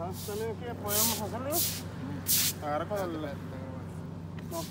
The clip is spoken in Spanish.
Entonces, ¿qué podemos hacerle? Agarra con el... No.